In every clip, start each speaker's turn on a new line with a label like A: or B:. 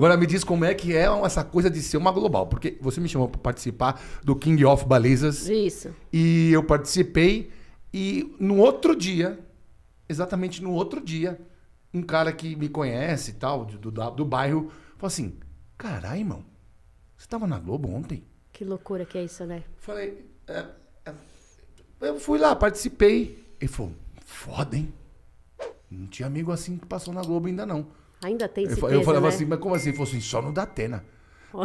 A: Agora me diz como é que é essa coisa de ser uma global. Porque você me chamou para participar do King of Balizas.
B: Isso.
A: E eu participei. E no outro dia, exatamente no outro dia, um cara que me conhece e tal, do, do, do bairro, falou assim: Caralho, irmão, você tava na Globo ontem?
B: Que loucura que é isso, né?
A: Falei, é, é, eu fui lá, participei. Ele falou, foda, hein? Não tinha amigo assim que passou na Globo ainda não.
B: Ainda tem
A: Eu,
B: certeza,
A: eu falava
B: né?
A: assim, mas como assim? Ele falou assim, só no Datena.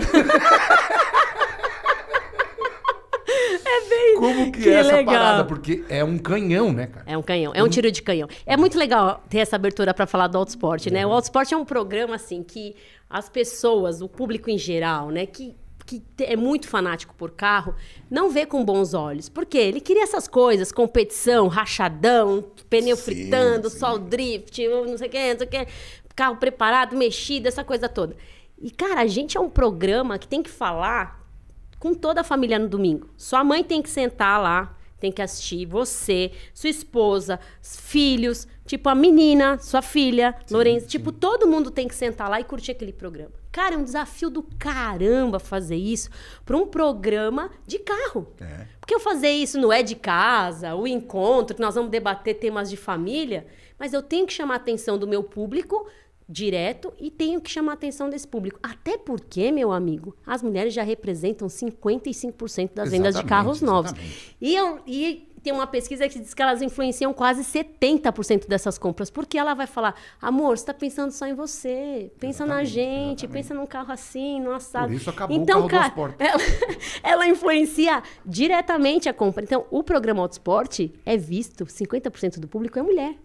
B: É bem...
A: Como que,
B: Que
A: é essa
B: legal.
A: parada? Porque é um canhão, né, cara?
B: É um canhão, é um tiro de canhão. É muito legal ter essa abertura para falar do Autosport, né? O Autosport é um programa assim que as pessoas, o público em geral, né, que que é muito fanático por carro, não vê com bons olhos. Por quê? Ele queria essas coisas, competição, rachadão, pneu
A: Sim,
B: fritando,
A: sim.
B: sol drift, não sei o que, não sei o que, carro preparado, mexido, essa coisa toda. E, cara, a gente é um programa que tem que falar com toda a família no domingo. Sua mãe tem que sentar lá, tem que assistir, você, sua esposa, os filhos, tipo a menina, sua filha, Lourenço, tipo, todo mundo tem que sentar lá e curtir aquele programa. Cara, é um desafio do caramba fazer isso para um programa de carro.
A: É.
B: Porque eu fazer isso não é de casa, o encontro, que nós vamos debater temas de família, mas eu tenho que chamar a atenção do meu público direto e tenho que chamar a atenção desse público. Até porque, meu amigo, as mulheres já representam 55% das vendas de
A: Exatamente,
B: carros novos.
A: exatamente.
B: E, eu- e tem uma pesquisa que diz que elas influenciam quase 70% dessas compras, porque ela vai falar, amor, você está pensando só em você, pensa na
A: Exatamente,
B: gente,
A: exatamente.
B: pensa num carro assim, no assado.
A: Por isso acabou o
B: então,
A: carro do
B: cara, ela, ela influencia diretamente a compra. Então, o programa Autosport é visto, 50% do público é mulher.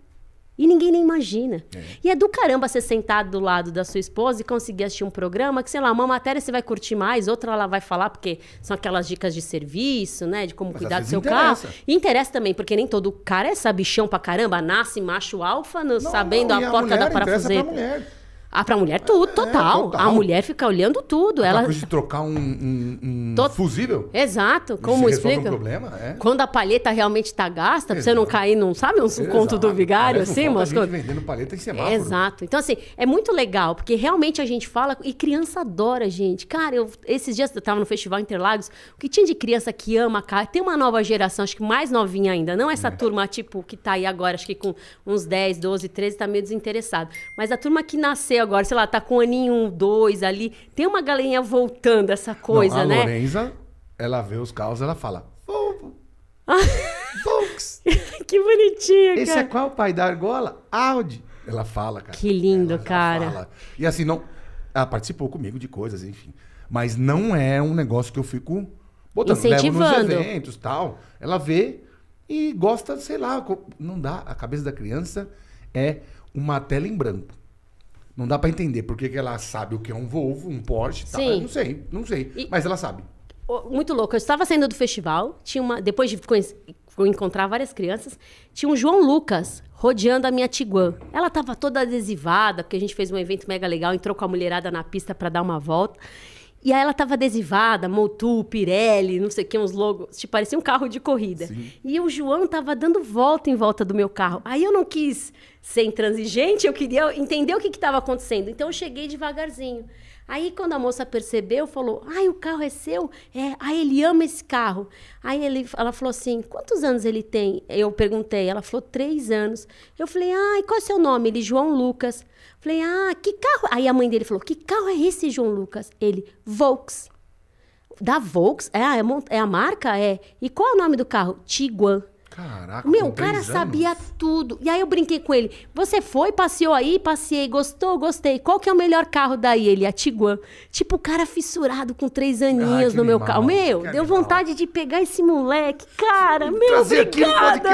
B: E ninguém nem imagina. E é do caramba você sentar do lado da sua esposa e conseguir assistir um programa que, sei lá, uma matéria você vai curtir mais, outra ela vai falar, porque são aquelas dicas de serviço, né? De como
A: Mas
B: cuidar do seu
A: vezes
B: carro.
A: interessa.
B: E interessa também, porque nem todo cara é sabichão pra caramba, nasce macho alfa, no-
A: Não,
B: sabendo
A: não,
B: a porta
A: mulher
B: da
A: interessa
B: parafuseta.
A: Pra mulher.
B: Ah, pra mulher tudo, total.
A: total.
B: A mulher fica olhando tudo.
A: Ela coisa de trocar um, um, um
B: Tot-
A: fusível.
B: Exato,
A: Isso
B: como
A: resolve
B: explica?
A: um problema, é.
B: Quando a palheta realmente está gasta, pra você não
A: Exato.
B: cair num, sabe, um conto do
A: Exato.
B: vigário,
A: não
B: assim, umas coisas.
A: vendendo paleta em semáforo.
B: Exato. Então, assim, é muito legal, porque realmente a gente fala e criança adora, gente. Cara, eu, esses dias eu tava no Festival Interlagos, o que tinha de criança que ama carro. Tem uma nova geração, acho que mais novinha ainda, não
A: É.
B: essa turma, tipo, que tá aí agora, acho que com uns 10, 12, 13, tá meio desinteressado. Mas a turma que nasceu agora, sei lá, tá com um aninho, dois ali, tem uma galerinha voltando essa coisa,
A: não, a
B: né?
A: Lorenza, ela vê os carros, ela fala, Volvo, Volks.
B: que bonitinha,
A: Esse
B: cara.
A: é qual pai da argola? Audi. Ela fala, cara.
B: Que lindo, cara.
A: fala. E assim, não. Ela participou comigo de coisas, enfim. Mas não é um negócio que eu fico botando. Levo nos
B: Incentivando.
A: eventos tal. Ela vê e gosta, sei lá. Não dá. A cabeça da criança é uma tela em branco. Não dá pra entender por que ela sabe o que é um Volvo, um Porsche tal.
B: Sim.
A: Eu não sei, não sei.
B: E-
A: Mas ela sabe.
B: Muito louco. Eu estava saindo do festival, tinha uma. Depois de encontrar várias crianças, tinha um João Lucas rodeando a minha Tiguan. Ela estava toda adesivada, porque a gente fez um evento mega legal, entrou com a mulherada na pista para dar uma volta. E aí ela estava adesivada, Motul, Pirelli, não sei o que, uns logos, tipo, parecia um carro de corrida.
A: Sim.
B: E o João tava dando volta em volta do meu carro. Aí eu não quis ser intransigente, eu queria entender o que estava acontecendo. Então eu cheguei devagarzinho. Aí quando a moça percebeu, falou: Ai, o carro é seu? É, aí ele ama esse carro. Aí ele, ela falou assim: quantos anos ele tem? Eu perguntei, ela falou: três anos. Eu falei: ai, qual é o seu nome? Ele, João Lucas. Falei: ah, que carro? Aí a mãe dele falou: que carro é esse, João Lucas? Ele, Volks. Da Volks? É, é, é a marca? É. E qual é o nome do carro? Tiguan.
A: Caraca,
B: Meu, o cara sabia tudo. E aí eu brinquei com ele. Você foi, passeou aí, passei, gostou, gostei. Qual que é o melhor carro daí? Ele, a Tiguan. Tipo, o cara fissurado com três aninhos
A: que
B: no meu
A: animal,
B: carro. Meu,
A: que
B: deu
A: animal.
B: vontade de pegar esse moleque. Cara, meu,
A: Trazer
B: obrigada.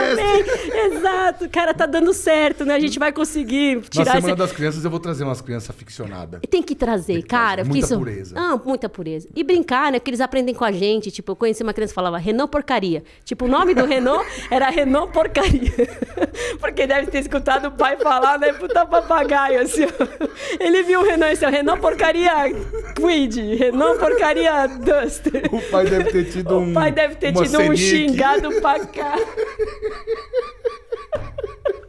B: Exato, cara, tá dando certo, né? A gente vai conseguir
A: Na
B: tirar
A: Semana
B: esse...
A: das Crianças eu vou trazer umas crianças aficionadas.
B: Tem que trazer,
A: que
B: cara.
A: trazer. Muita
B: isso...
A: pureza.
B: Ah, muita pureza. E brincar, né? Porque eles aprendem com a gente. Tipo, eu conheci uma criança que falava Renault Porcaria. Tipo, o nome do Renault era Renault Porcaria. Porque deve ter escutado o pai falar, né? Puta papagaio, assim. ó. Ele viu o Renault, esse é o Renault Porcaria Quid, Renault Porcaria Duster.
A: O pai deve ter tido um.
B: O pai deve ter tido um xingado pra cá.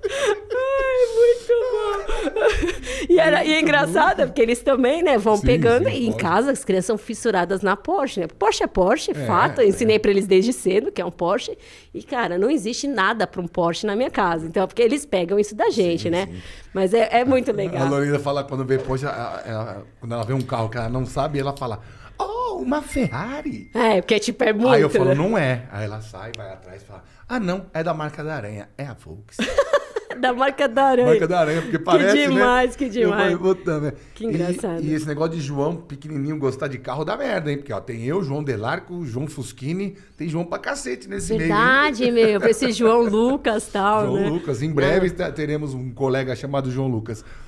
B: Ai, Muito bom. E, era, e é engraçado, porque eles também, né, vão
A: Sim,
B: pegando.
A: sim,
B: e em
A: pode.
B: casa, as crianças são fissuradas na Porsche, né? Porsche é Porsche,
A: É,
B: fato. Eu ensinei
A: é.
B: pra eles desde cedo, que é um Porsche. E, cara, não existe nada pra um Porsche na minha casa. Então, porque eles pegam isso da gente,
A: Sim,
B: né?
A: sim.
B: Mas é, é muito
A: A
B: legal.
A: Lorena fala quando vê, poxa, ela- ela- quando ela vê um carro que ela não sabe, ela fala, oh, uma Ferrari.
B: É, porque tipo, é muito.
A: Aí eu falo,
B: né?
A: não é. Aí ela sai, vai atrás e fala, ah, não, é da marca da aranha, é a Volks.
B: Da marca da aranha.
A: marca da aranha, porque parece,
B: demais,
A: né?
B: que
A: Eu
B: demais.
A: "Puta, né?"
B: Que
A: E-
B: engraçado.
A: E, esse negócio de João pequenininho gostar de carro dá merda, hein? Porque, ó, tem eu, João Delarco, João Fuschini, tem João pra cacete nesse meio. hein?
B: Verdade, meu. Esse João Lucas e tal,
A: João
B: né?
A: Lucas. Em breve te- teremos um colega chamado João Lucas.